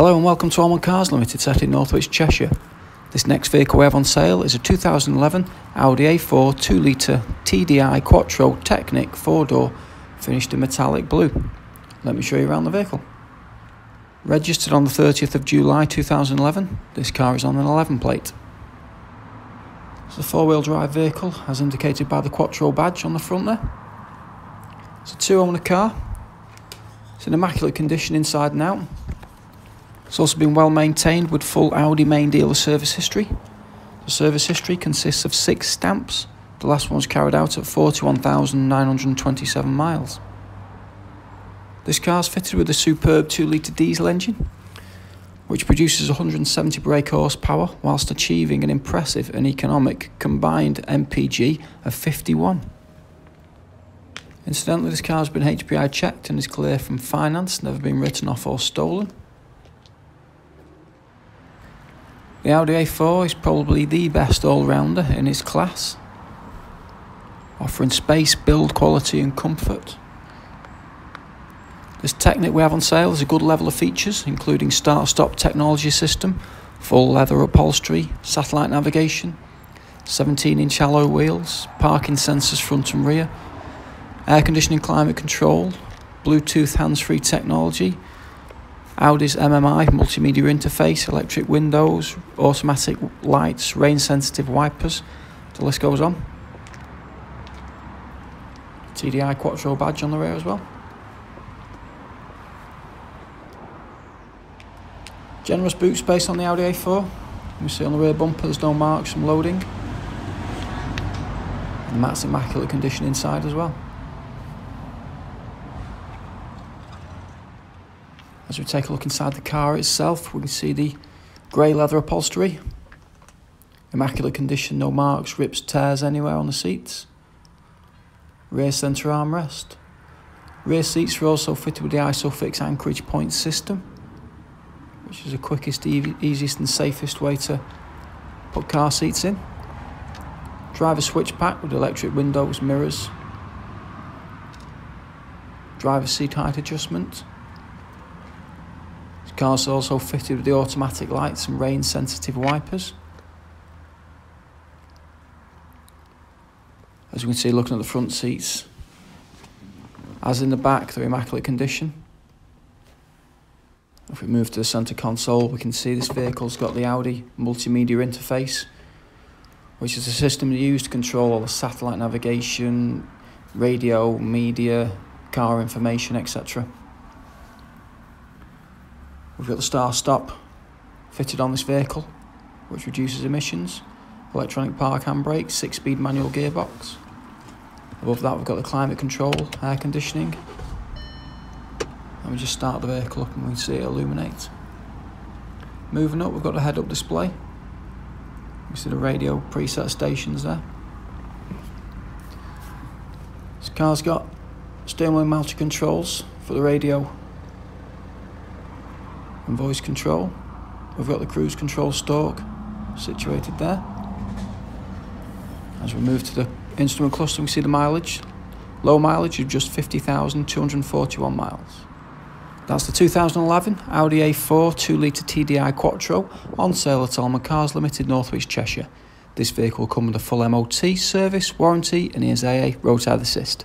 Hello and welcome to Allman Cars Limited set in Northwich, Cheshire. This next vehicle we have on sale is a 2011 Audi A4 2 litre TDI Quattro Technik 4 door finished in metallic blue. Let me show you around the vehicle. Registered on the 30th of July 2011, this car is on an 11 plate. It's a four wheel drive vehicle as indicated by the Quattro badge on the front there. It's a two owner car. It's in immaculate condition inside and out. It's also been well maintained with full Audi main dealer service history. The service history consists of six stamps. The last one was carried out at 41,927 miles. This car is fitted with a superb 2 litre diesel engine, which produces 170 brake horsepower whilst achieving an impressive and economic combined MPG of 51. Incidentally, this car has been HPI checked and is clear from finance, never been written off or stolen. The Audi A4 is probably the best all-rounder in its class, offering space, build quality and comfort. This Technik we have on sale has a good level of features, including start-stop technology system, full leather upholstery, satellite navigation, 17-inch alloy wheels, parking sensors front and rear, air conditioning climate control, Bluetooth hands-free technology, Audi's MMI multimedia interface, electric windows, automatic lights, rain sensitive wipers. The list goes on. TDI Quattro badge on the rear as well. Generous boot space on the Audi A4. You see on the rear bumper there's no marks from loading. And that's immaculate condition inside as well. As we take a look inside the car itself, we can see the grey leather upholstery. Immaculate condition, no marks, rips, tears anywhere on the seats. Rear centre armrest. Rear seats are also fitted with the ISOFIX anchorage point system, which is the quickest, easiest and safest way to put car seats in. Driver switch pack with electric windows, mirrors. Driver seat height adjustment. Car's also fitted with the automatic lights and rain sensitive wipers. As you can see looking at the front seats, as in the back they're immaculate condition. If we move to the centre console we can see this vehicle's got the Audi multimedia interface which is a system used to control all the satellite navigation, radio, media, car information etc. We've got the start stop fitted on this vehicle, which reduces emissions. Electronic park handbrake, six speed manual gearbox. Above that, we've got the climate control, air conditioning. And we just start the vehicle up and we see it illuminate. Moving up, we've got the head up display. You see the radio preset stations there. This car's got steering wheel multi controls for the radio and voice control. We've got the cruise control stalk situated there. As we move to the instrument cluster, we see the mileage. Low mileage of just 50,241 miles. That's the 2011 Audi A4 2 litre TDI Quattro on sale at Allman Cars Limited, Northwich, Cheshire. This vehicle will come with a full MOT, service, warranty, and ESAA roadside assist.